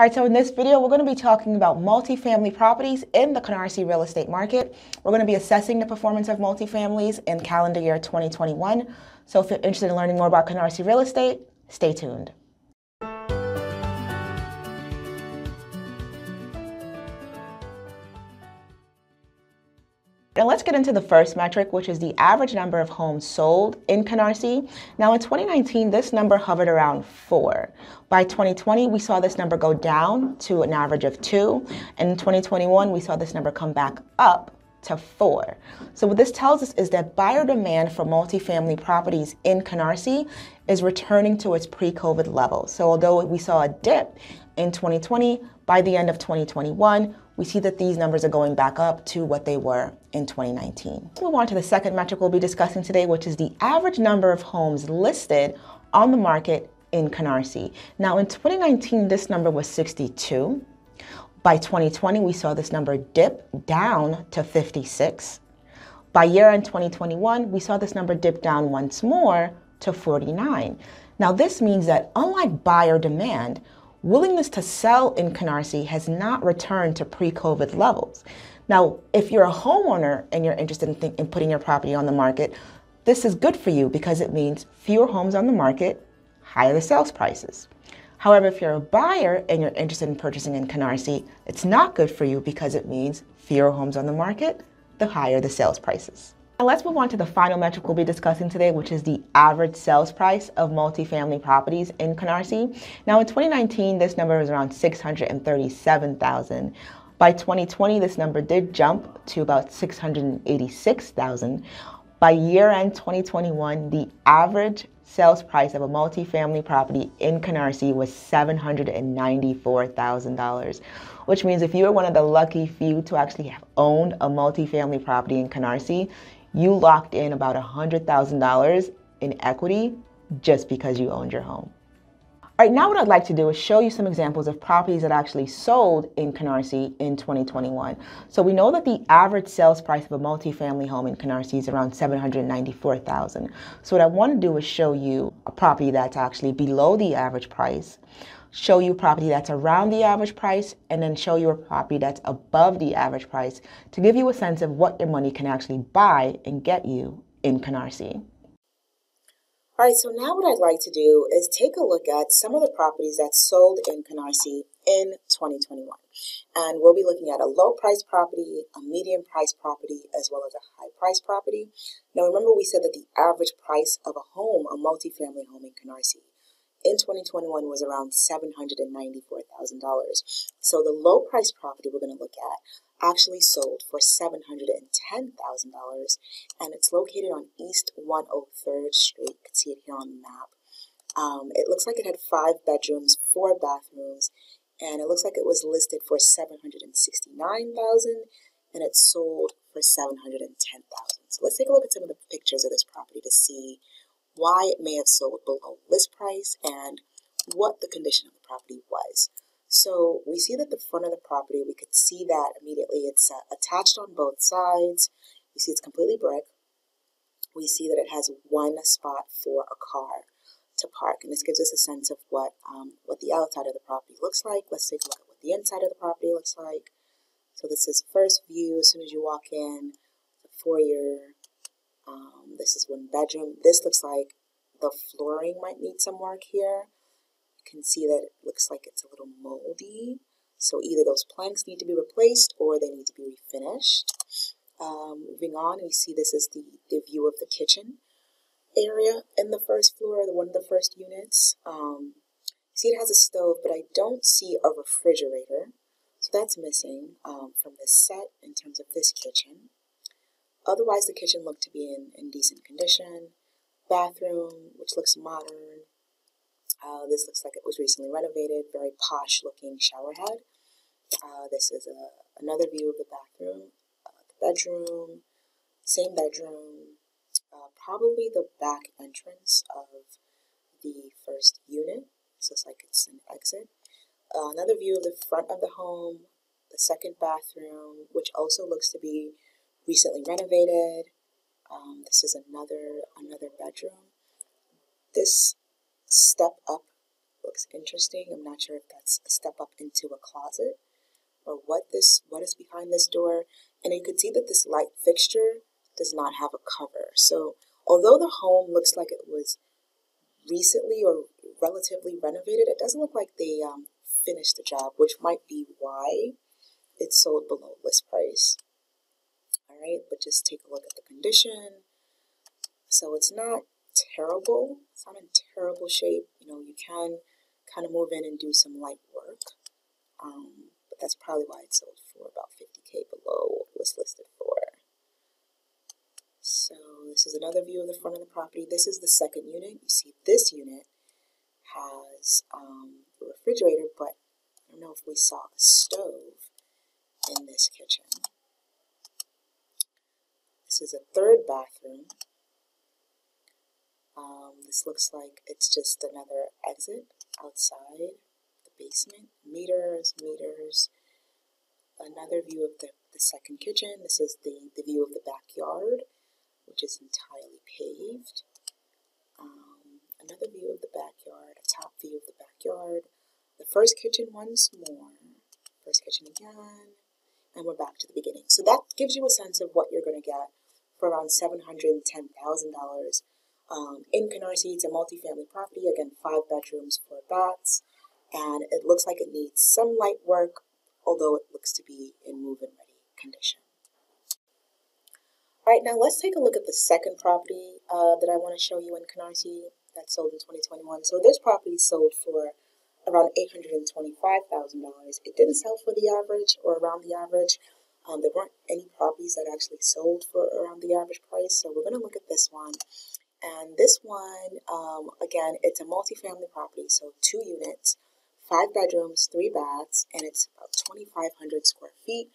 All right, so in this video, we're going to be talking about multifamily properties in the Canarsie real estate market. We're going to be assessing the performance of multifamilies in calendar year 2021. So if you're interested in learning more about Canarsie real estate, stay tuned. And let's get into the first metric, which is the average number of homes sold in Canarsie. Now, in 2019, this number hovered around four. By 2020, we saw this number go down to an average of two. And in 2021, we saw this number come back up to four. So what this tells us is that buyer demand for multifamily properties in Canarsie is returning to its pre-COVID level. So although we saw a dip in 2020, by the end of 2021, we see that these numbers are going back up to what they were in 2019. Let's move on to the second metric we'll be discussing today, which is the average number of homes listed on the market in Canarsie. Now, in 2019, this number was 62. By 2020, we saw this number dip down to 56. By year end 2021, we saw this number dip down once more to 49. Now, this means that unlike buyer demand, willingness to sell in Canarsie has not returned to pre-COVID levels. Now, if you're a homeowner and you're interested in, th- in, putting your property on the market, this is good for you because it means fewer homes on the market, higher the sales prices. However, if you're a buyer and you're interested in purchasing in Canarsie, it's not good for you because it means fewer homes on the market, the higher the sales prices. Now let's move on to the final metric we'll be discussing today, which is the average sales price of multifamily properties in Canarsie. Now in 2019, this number was around 637,000. By 2020, this number did jump to about 686,000. By year end 2021, the average sales price of a multifamily property in Canarsie was $794,000, which means if you were one of the lucky few to actually have owned a multifamily property in Canarsie, you locked in about $100,000 in equity just because you owned your home. All right, now what I'd like to do is show you some examples of properties that actually sold in Canarsie in 2021. So we know that the average sales price of a multifamily home in Canarsie is around 794,000. So what I want to do is show you a property that's actually below the average price show you property that's around the average price, and then show you a property that's above the average price to give you a sense of what your money can actually buy and get you in Canarsie. All right, so now what I'd like to do is take a look at some of the properties that sold in Canarsie in 2021. And we'll be looking at a low price property, a medium price property, as well as a high price property. Now remember we said that the average price of a home, a multifamily home in Canarsie, in 2021 was around $794,000. So the low price property we're going to look at actually sold for $710,000 and it's located on East 103rd Street. You can see it here on the map. Um, it looks like it had five bedrooms, four bathrooms, and it looks like it was listed for 769,000 and it sold for 710,000. So let's take a look at some of the pictures of this property to see why it may have sold below list price, and what the condition of the property was. So we see that the front of the property, we could see that immediately it's uh, attached on both sides. You see it's completely brick. We see that it has one spot for a car to park, and this gives us a sense of what um, what the outside of the property looks like. Let's take a look at what the inside of the property looks like. So this is first view as soon as you walk in, the foyer, um, this is one bedroom. This looks like the flooring might need some work here. You can see that it looks like it's a little moldy. So either those planks need to be replaced or they need to be refinished. Um, moving on, we see this is the, the view of the kitchen area in the first floor, the one of the first units. Um, see it has a stove, but I don't see a refrigerator. So that's missing um, from this set in terms of this kitchen. Otherwise, the kitchen looked to be in, in decent condition. Bathroom, which looks modern. Uh, this looks like it was recently renovated. Very posh looking shower head. Uh, this is a, another view of the bathroom. Uh, the bedroom, same bedroom. Uh, probably the back entrance of the first unit. This looks like it's an exit. Uh, another view of the front of the home, the second bathroom, which also looks to be recently renovated. Um, this is another another bedroom. This step up looks interesting. I'm not sure if that's a step up into a closet or what this what is behind this door. And you can see that this light fixture does not have a cover. So although the home looks like it was recently or relatively renovated, it doesn't look like they um, finished the job, which might be why it's sold below list price. Right, but just take a look at the condition. So it's not terrible. It's not in terrible shape. You know, you can kind of move in and do some light work. Um, but that's probably why it sold for about 50k below what was listed for. So this is another view of the front of the property. This is the second unit. You see this unit has um, a refrigerator, but I don't know if we saw a stove in this kitchen. This is a third bathroom. Um, this looks like it's just another exit outside the basement. Meters, meters. Another view of the, the second kitchen. This is the, the view of the backyard, which is entirely paved. Um, another view of the backyard, a top view of the backyard. The first kitchen once more. First kitchen again. And we're back to the beginning. So that gives you a sense of what you're going to get for around $710,000 um, in Canarsie, it's a multifamily property, again, five bedrooms, four baths, and it looks like it needs some light work, although it looks to be in move-in ready condition. All right, now let's take a look at the second property uh, that I want to show you in Canarsie that sold in 2021. So this property sold for around $825,000. It didn't sell for the average or around the average. Um, there weren't any properties that actually sold for around the average price. So we're going to look at this one and this one, um, again, it's a multifamily property, so two units, five bedrooms, three baths, and it's about 2,500 square feet.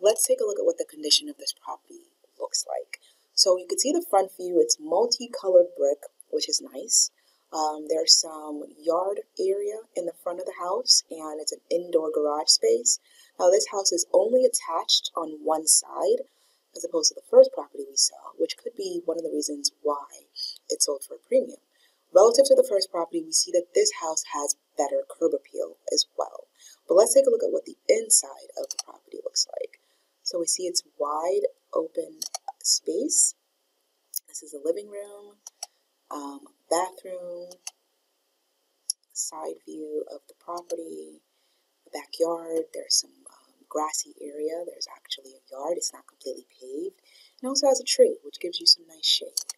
Let's take a look at what the condition of this property looks like. So you can see the front view, it's multicolored brick, which is nice. Um, there's some yard area in the front of the house, and it's an indoor garage space. Now, this house is only attached on one side, as opposed to the first property we saw, which could be one of the reasons why it sold for a premium. Relative to the first property, we see that this house has better curb appeal as well. But let's take a look at what the inside of the property looks like. So we see it's wide open space. This is a living room, um, bathroom, side view of the property, a backyard. There's some grassy area. There's actually a yard. It's not completely paved. It also has a tree, which gives you some nice shade.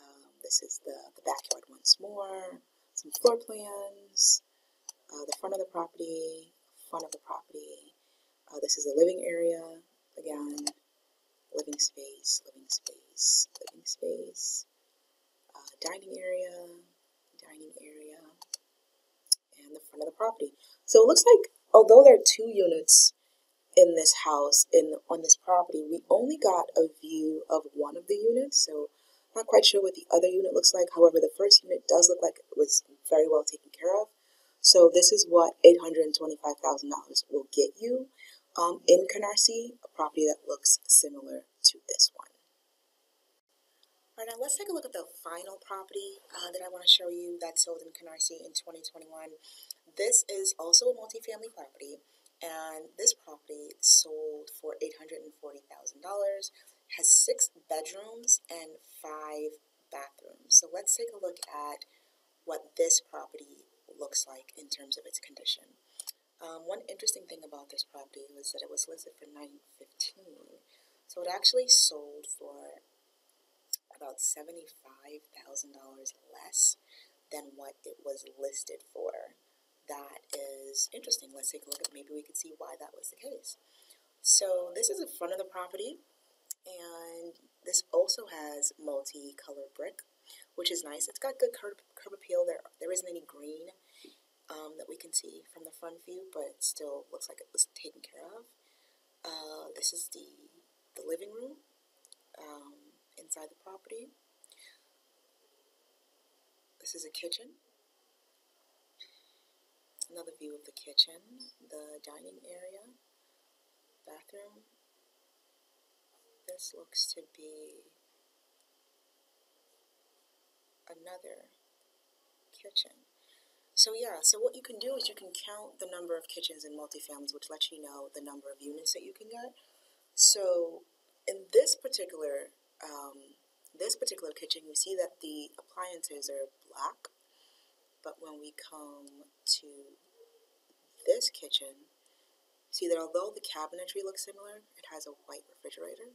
Um, this is the, the backyard once more. Some floor plans. Uh, the front of the property. Front of the property. Uh, this is a living area. Again, living space, living space, living space. Uh, dining area, dining area, and the front of the property. So it looks like although there are two units in this house in on this property, we only got a view of one of the units, so not quite sure what the other unit looks like. However, the first unit does look like it was very well taken care of. So this is what $825,000 will get you um, in Canarsie, a property that looks similar to this one. All right, now let's take a look at the final property uh, that I want to show you that sold in Canarsie in 2021. This is also a multifamily property, and this property sold for $840,000, has six bedrooms and five bathrooms. So let's take a look at what this property looks like in terms of its condition. Um, one interesting thing about this property was that it was listed for 915 so it actually sold for about $75,000 less than what it was listed for that is interesting. Let's take a look at maybe we could see why that was the case. So this is the front of the property and this also has multi-colored brick, which is nice. It's got good curb, curb appeal. There, there isn't any green um, that we can see from the front view, but it still looks like it was taken care of. Uh, this is the, the living room um, inside the property. This is a kitchen another view of the kitchen, the dining area, bathroom. This looks to be another kitchen. So yeah, so what you can do is you can count the number of kitchens in multifamilies, which lets you know the number of units that you can get. So in this particular um, this particular kitchen, you see that the appliances are black, but when we come to this kitchen, see that although the cabinetry looks similar, it has a white refrigerator.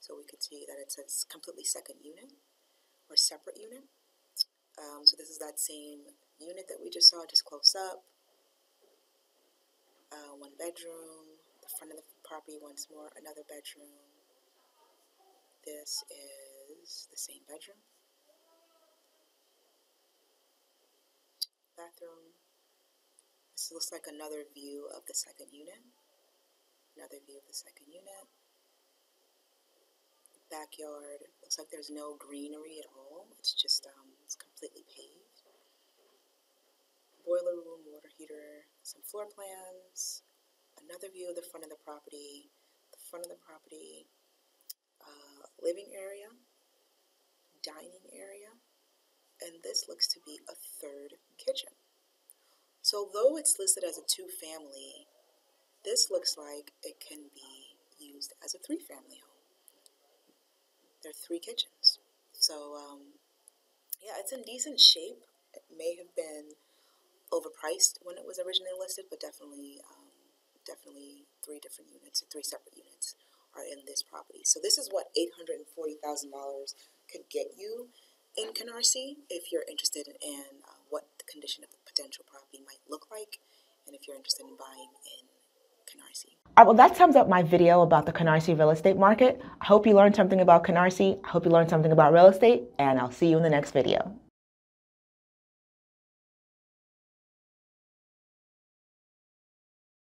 So we can see that it's a completely second unit or separate unit. Um, so this is that same unit that we just saw, just close up. Uh, one bedroom, the front of the property once more, another bedroom. This is the same bedroom. Bathroom. This looks like another view of the second unit. Another view of the second unit. Backyard. Looks like there's no greenery at all. It's just um, it's completely paved. Boiler room, water heater, some floor plans. Another view of the front of the property. The front of the property. Uh, living area. Dining area. And this looks to be a third kitchen. So though it's listed as a two family, this looks like it can be used as a three family home. There are three kitchens. So, um, yeah, it's in decent shape. It may have been overpriced when it was originally listed, but definitely, um, definitely three different units, three separate units are in this property. So this is what $840,000 could get you in Canarsie if you're interested in uh, what the condition of the potential property might look like and if you're interested in buying in Canarsie. All right, well, that sums up my video about the Canarsie real estate market. I hope you learned something about Canarsie. I hope you learned something about real estate, and I'll see you in the next video.